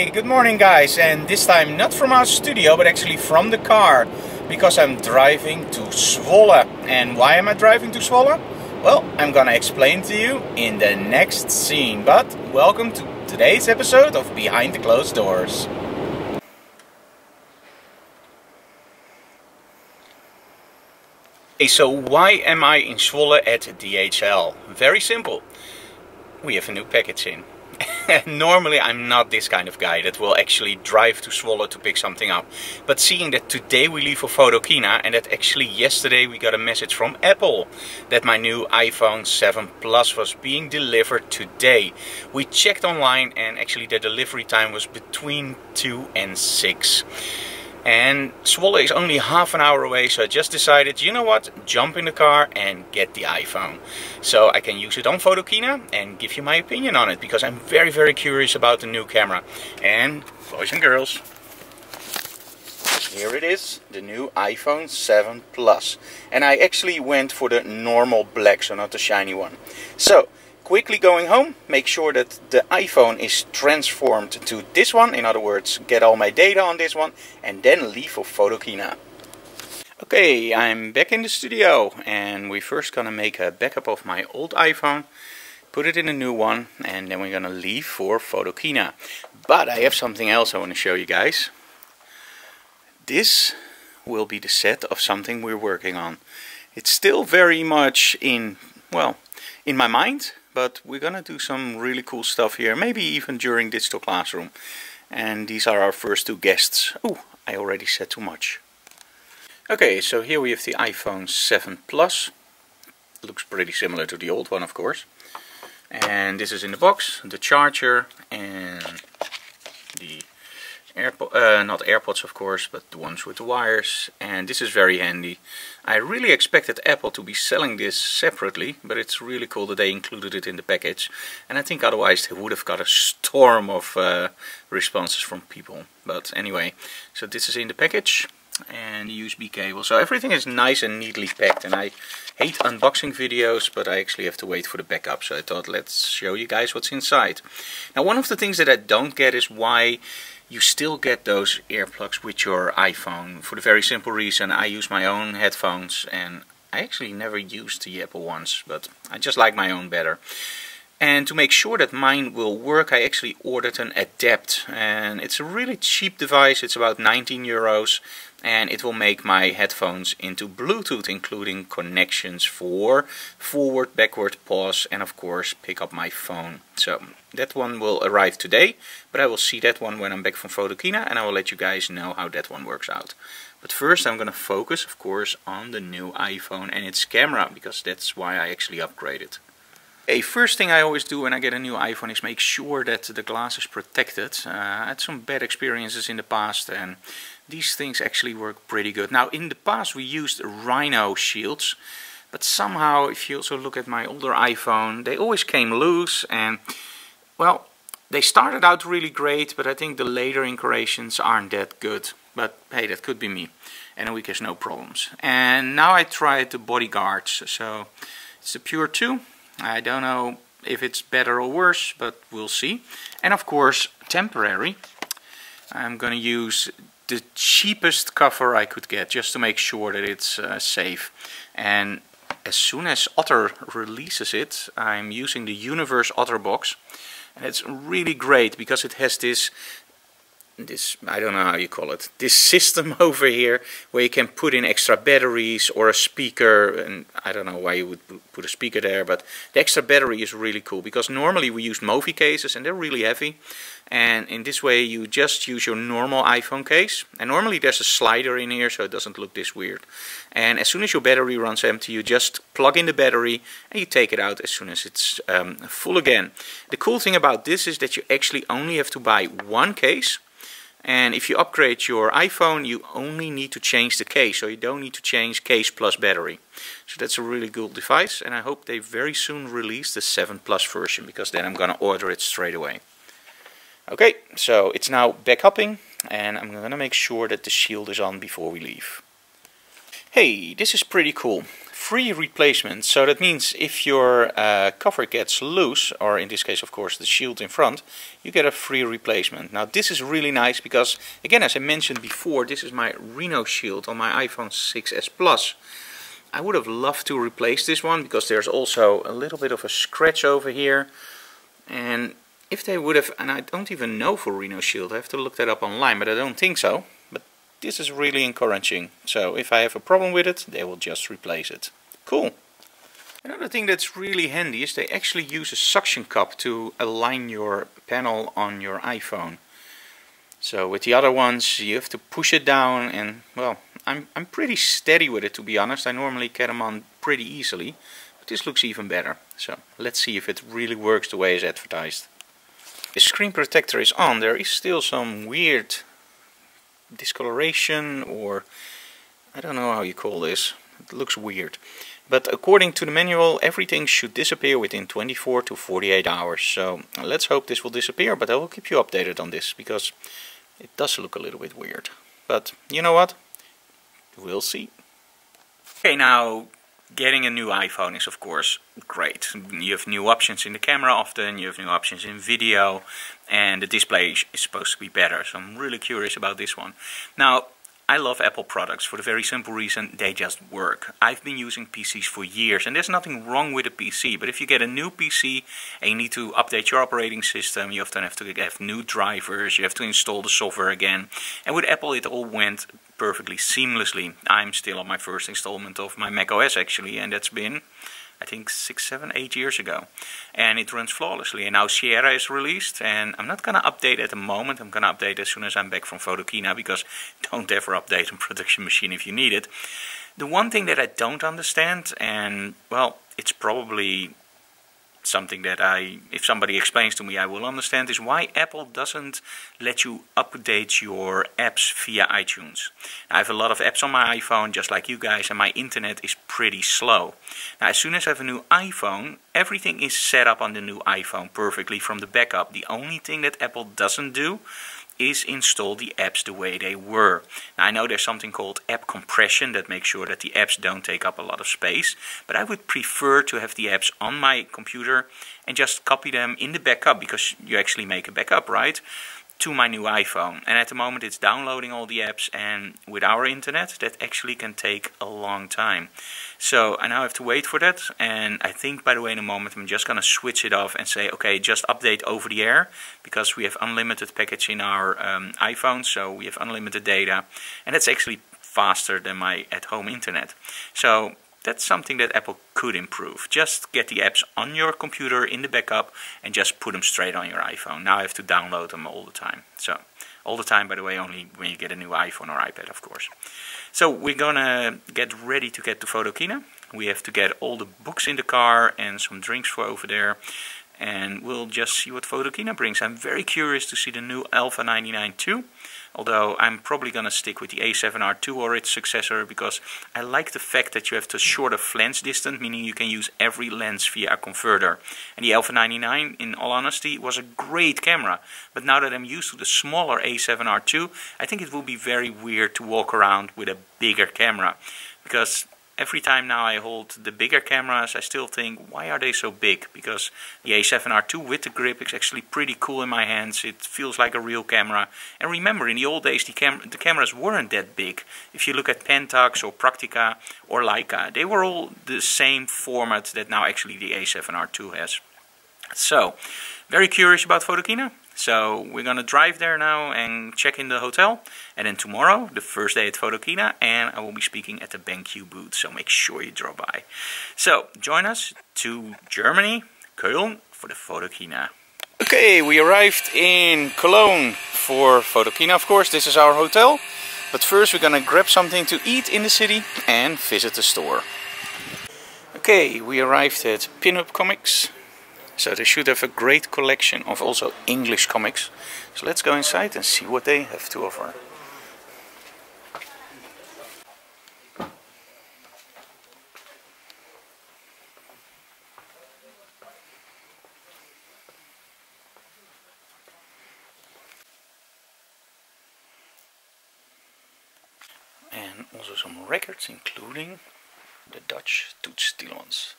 Hey, good morning guys and this time not from our studio but actually from the car because I'm driving to Zwolle. And why am I driving to Zwolle? Well, I'm gonna explain to you in the next scene but welcome to today's episode of Behind the Closed Doors. Hey, so why am I in Zwolle at DHL? Very simple. We have a new package in. Normally I'm not this kind of guy that will actually drive to Zwolle to pick something up. But seeing that today we leave for Photokina and that actually yesterday we got a message from Apple that my new iPhone 7 Plus was being delivered today. We checked online and actually the delivery time was between 2 and 6. And Zwolle is only half an hour away, so I just decided, you know what, jump in the car and get the iPhone. So I can use it on Photokina and give you my opinion on it, because I'm very, very curious about the new camera. And, boys and girls, here it is, the new iPhone 7 Plus. And I actually went for the normal black, so not the shiny one. So, quickly going home, make sure that the iPhone is transformed to this one, in other words, get all my data on this one, and then leave for Photokina. Okay, I'm back in the studio, and we're first gonna make a backup of my old iPhone, put it in a new one, and then we're gonna leave for Photokina. But I have something else I want to show you guys. This will be the set of something we're working on. It's still very much in, well, in my mind, but we're gonna do some really cool stuff here, maybe even during Digital Classroom. And these are our first two guests. Oh, I already said too much. Okay, so here we have the iPhone 7 Plus. Looks pretty similar to the old one, of course. And this is in the box, the charger and AirPod, uh, not AirPods of course, but the ones with the wires. And this is very handy. I really expected Apple to be selling this separately, but it's really cool that they included it in the package. And I think otherwise they would have got a storm of uh, responses from people. But anyway, so this is in the package and the USB cable. So everything is nice and neatly packed and I hate unboxing videos but I actually have to wait for the backup so I thought let's show you guys what's inside. Now one of the things that I don't get is why you still get those earplugs with your iPhone. For the very simple reason I use my own headphones and I actually never used the Apple ones but I just like my own better. And to make sure that mine will work I actually ordered an Adapt and it's a really cheap device, it's about 19 euros and it will make my headphones into Bluetooth including connections for forward, backward, pause and of course pick up my phone. So that one will arrive today but I will see that one when I'm back from Photokina and I will let you guys know how that one works out. But first I'm gonna focus of course on the new iPhone and its camera because that's why I actually upgraded. First thing I always do when I get a new iPhone is make sure that the glass is protected. Uh, I had some bad experiences in the past and these things actually work pretty good. Now in the past we used Rhino shields, but somehow if you also look at my older iPhone, they always came loose and well, they started out really great, but I think the later incarnations aren't that good. But hey, that could be me. And a week has no problems. And now I tried the BodyGuardz. So it's the Pure 2. I don't know if it's better or worse, but we'll see. And of course, temporary. I'm going to use the cheapest cover I could get just to make sure that it's uh, safe. And as soon as Otter releases it, I'm using the Universe OtterBox. And it's really great because it has this this I don't know how you call it this system over here where you can put in extra batteries or a speaker and I don't know why you would put a speaker there but the extra battery is really cool because normally we use Mophie cases and they're really heavy. And in this way you just use your normal iPhone case. And normally there's a slider in here so it doesn't look this weird. And as soon as your battery runs empty you just plug in the battery and you take it out as soon as it's um, full again. The cool thing about this is that you actually only have to buy one case and if you upgrade your iPhone, you only need to change the case, so you don't need to change case plus battery. So that's a really good device, and I hope they very soon release the 7 Plus version, because then I'm gonna order it straight away. Okay, so it's now back backupping, and I'm gonna make sure that the shield is on before we leave. Hey, this is pretty cool. Free replacement, so that means if your uh, cover gets loose, or in this case of course the shield in front, you get a free replacement. Now this is really nice because, again as I mentioned before, this is my Rhino shield on my iPhone 6s Plus. I would have loved to replace this one because there's also a little bit of a scratch over here. And if they would have, and I don't even know for Rhino Shield, I have to look that up online, but I don't think so this is really encouraging. So if I have a problem with it, they will just replace it. Cool. Another thing that's really handy is they actually use a suction cup to align your panel on your iPhone. So with the other ones you have to push it down and well I'm, I'm pretty steady with it to be honest. I normally get them on pretty easily. But this looks even better. So let's see if it really works the way it's advertised. The screen protector is on. There is still some weird discoloration or I don't know how you call this. It looks weird. But according to the manual, everything should disappear within 24 to 48 hours. So let's hope this will disappear, but I will keep you updated on this because it does look a little bit weird. But you know what? We'll see. Okay, now getting a new iPhone is of course great. You have new options in the camera often, you have new options in video, and the display is supposed to be better. So I'm really curious about this one. Now, I love Apple products for the very simple reason they just work. I've been using PCs for years and there's nothing wrong with a PC, but if you get a new PC and you need to update your operating system, you often have to have new drivers, you have to install the software again. And with Apple it all went perfectly seamlessly. I'm still on my first installment of my macOS actually and that's been I think six, seven, eight years ago. And it runs flawlessly. And now Sierra is released and I'm not going to update at the moment. I'm going to update as soon as I'm back from Photokina because don't ever update on production machine if you need it. The one thing that I don't understand and well, it's probably something that I, if somebody explains to me, I will understand is why Apple doesn't let you update your apps via iTunes. I have a lot of apps on my iPhone, just like you guys, and my internet is pretty slow. Now, as soon as I have a new iPhone, everything is set up on the new iPhone perfectly from the backup. The only thing that Apple doesn't do is install the apps the way they were. Now, I know there's something called app compression that makes sure that the apps don't take up a lot of space, but I would prefer to have the apps on my computer and just copy them in the backup because you actually make a backup, right? To my new iPhone. And at the moment it's downloading all the apps and with our internet that actually can take a long time. So I now have to wait for that and I think by the way in a moment I'm just gonna switch it off and say okay just update over the air because we have unlimited package in our um, iPhone so we have unlimited data and that's actually faster than my at-home internet. So that's something that Apple could improve. Just get the apps on your computer in the backup and just put them straight on your iPhone. Now I have to download them all the time. So all the time, by the way, only when you get a new iPhone or iPad, of course. So we're gonna get ready to get to Photokina. We have to get all the books in the car and some drinks for over there. And we'll just see what Photokina brings. I'm very curious to see the new Alpha 99 too. Although I'm probably going to stick with the A7R2 or its successor because I like the fact that you have the shorter lens distance, meaning you can use every lens via a converter. And the Alpha 99, in all honesty, was a great camera. But now that I'm used to the smaller A7R2, I think it will be very weird to walk around with a bigger camera. Because every time now I hold the bigger cameras, I still think, why are they so big? Because the A7R2 with the grip is actually pretty cool in my hands. It feels like a real camera. And remember, in the old days, the, cam the cameras weren't that big. If you look at Pentax or Praktica or Leica, they were all the same format that now actually the A7R2 has. So, very curious about Photokina. So we're gonna drive there now and check in the hotel. And then tomorrow, the first day at Photokina, and I will be speaking at the BenQ booth. So make sure you drop by. So join us to Germany, Köln, for the Photokina. Okay, we arrived in Cologne for Photokina, of course. This is our hotel. But first we're gonna grab something to eat in the city and visit the store. Okay, we arrived at Pinup Comics so they should have a great collection of also English comics. So let's go inside and see what they have to offer. and also some records including the Dutch Toots Thielemans.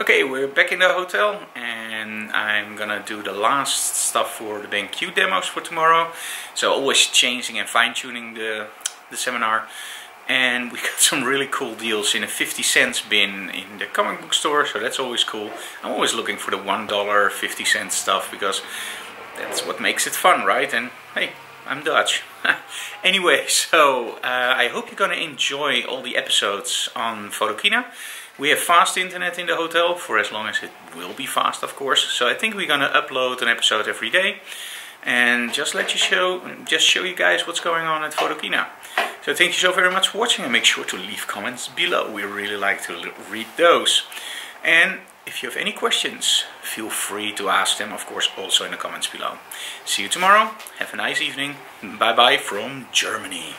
Okay, we're back in the hotel and I'm gonna do the last stuff for the BenQ demos for tomorrow. So always changing and fine-tuning the, the seminar. And we got some really cool deals in a 50 cents bin in the comic book store, so that's always cool. I'm always looking for the $1 50 cent stuff because that's what makes it fun, right? And hey, I'm Dutch. anyway, so uh, I hope you're gonna enjoy all the episodes on Photokina. We have fast internet in the hotel for as long as it will be fast, of course. So I think we're gonna upload an episode every day and just let you show, just show you guys what's going on at Photokina. So thank you so very much for watching and make sure to leave comments below. We really like to read those. And if you have any questions, feel free to ask them, of course, also in the comments below. See you tomorrow. Have a nice evening. Bye bye from Germany.